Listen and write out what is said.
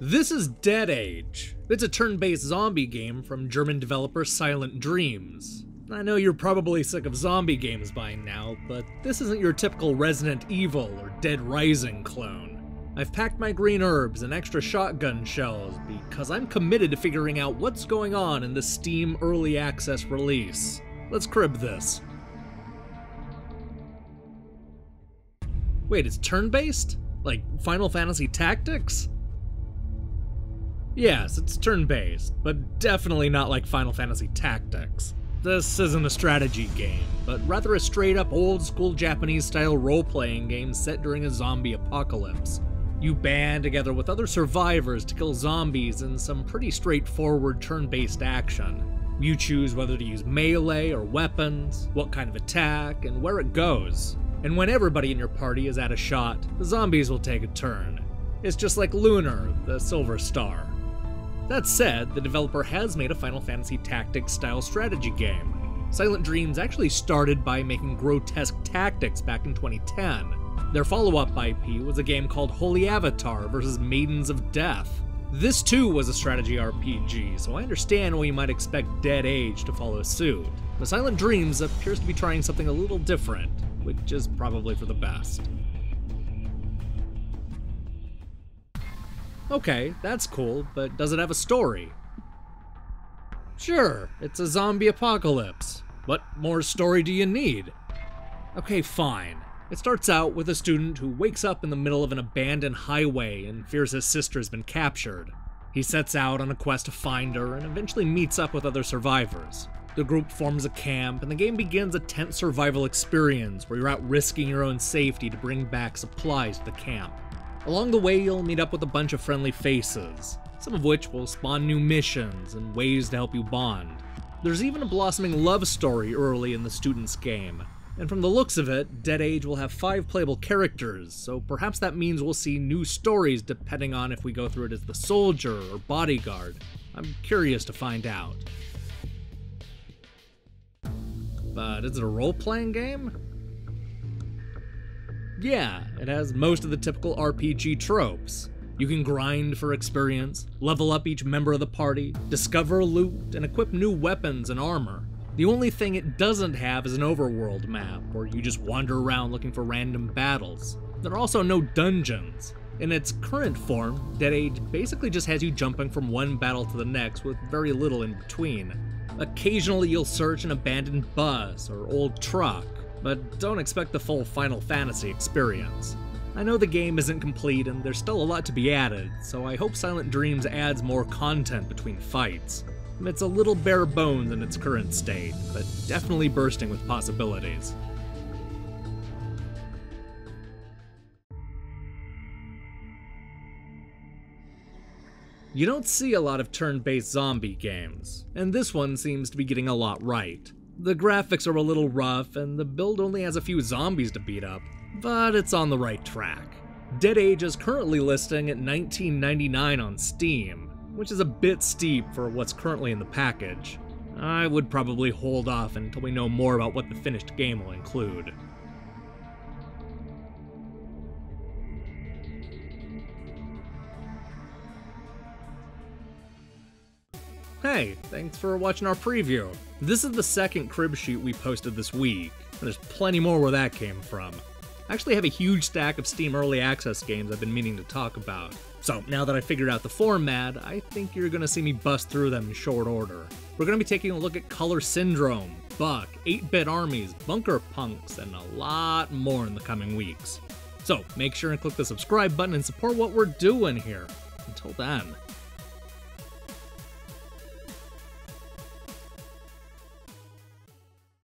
This is Dead Age. It's a turn based zombie game from German developer Silent Dreams. I know you're probably sick of zombie games by now, but this isn't your typical Resident Evil or Dead Rising clone. I've packed my green herbs and extra shotgun shells because I'm committed to figuring out what's going on in the Steam Early Access release. Let's crib this. Wait, it's turn based? Like Final Fantasy Tactics? Yes, it's turn based, but definitely not like Final Fantasy Tactics. This isn't a strategy game, but rather a straight up old school Japanese style role playing game set during a zombie apocalypse. You band together with other survivors to kill zombies in some pretty straightforward turn based action. You choose whether to use melee or weapons, what kind of attack, and where it goes. And when everybody in your party is at a shot, the zombies will take a turn. It's just like Lunar, the Silver Star. That said, the developer has made a Final Fantasy Tactics style strategy game. Silent Dreams actually started by making Grotesque Tactics back in 2010. Their follow up IP was a game called Holy Avatar vs. Maidens of Death. This too was a strategy RPG, so I understand why you might expect Dead Age to follow suit. But Silent Dreams appears to be trying something a little different, which is probably for the best. Okay, that's cool, but does it have a story? Sure, it's a zombie apocalypse. What more story do you need? Okay, fine. It starts out with a student who wakes up in the middle of an abandoned highway and fears his sister has been captured. He sets out on a quest to find her and eventually meets up with other survivors. The group forms a camp, and the game begins a tense survival experience where you're out risking your own safety to bring back supplies to the camp. Along the way, you'll meet up with a bunch of friendly faces, some of which will spawn new missions and ways to help you bond. There's even a blossoming love story early in the student's game, and from the looks of it, Dead Age will have five playable characters, so perhaps that means we'll see new stories depending on if we go through it as the soldier or bodyguard. I'm curious to find out. But is it a role playing game? Yeah, it has most of the typical RPG tropes. You can grind for experience, level up each member of the party, discover loot, and equip new weapons and armor. The only thing it doesn't have is an overworld map, where you just wander around looking for random battles. There are also no dungeons. In its current form, Dead Age basically just has you jumping from one battle to the next with very little in between. Occasionally you'll search an abandoned bus or old truck, but don't expect the full Final Fantasy experience. I know the game isn't complete and there's still a lot to be added, so I hope Silent Dreams adds more content between fights. It's a little bare bones in its current state, but definitely bursting with possibilities. You don't see a lot of turn based zombie games, and this one seems to be getting a lot right. The graphics are a little rough, and the build only has a few zombies to beat up, but it's on the right track. Dead Age is currently listing at $19.99 on Steam, which is a bit steep for what's currently in the package. I would probably hold off until we know more about what the finished game will include. Hey, thanks for watching our preview. This is the second crib sheet we posted this week. and There's plenty more where that came from. I actually have a huge stack of Steam Early Access games I've been meaning to talk about. So now that I figured out the format, I think you're gonna see me bust through them in short order. We're gonna be taking a look at Color Syndrome, Buck, 8-Bit Armies, Bunker Punks, and a lot more in the coming weeks. So make sure and click the subscribe button and support what we're doing here. Until then.